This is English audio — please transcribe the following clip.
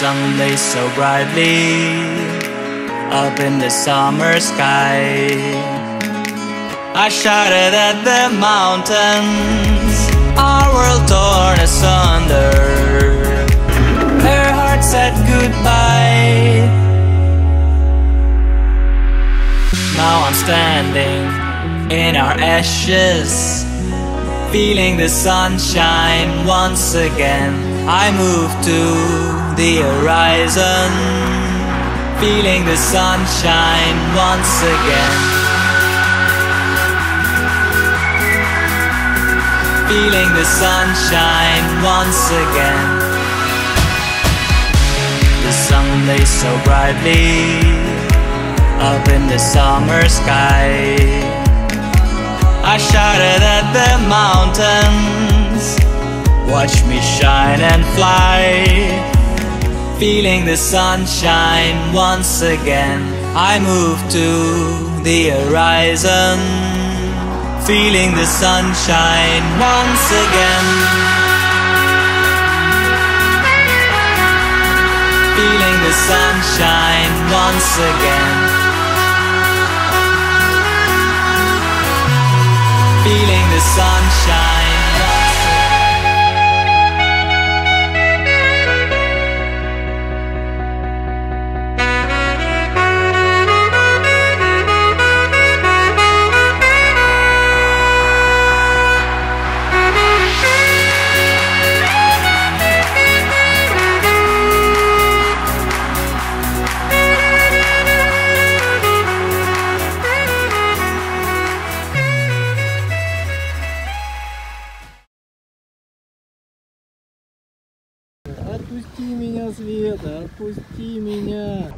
sun blazed so brightly up in the summer sky. I shouted at the mountains, our world torn asunder. Her heart said goodbye. Now I'm standing in our ashes, feeling the sunshine once again. I move to the horizon, feeling the sunshine once again. Feeling the sunshine once again. The sun blazed so brightly up in the summer sky. I shouted at the mountains, watch me shine and fly. Feeling the sunshine once again, I move to the horizon. Feeling the sunshine once again. Feeling the sunshine once again. feeling the sunshine. Отпусти меня, Света, отпусти меня.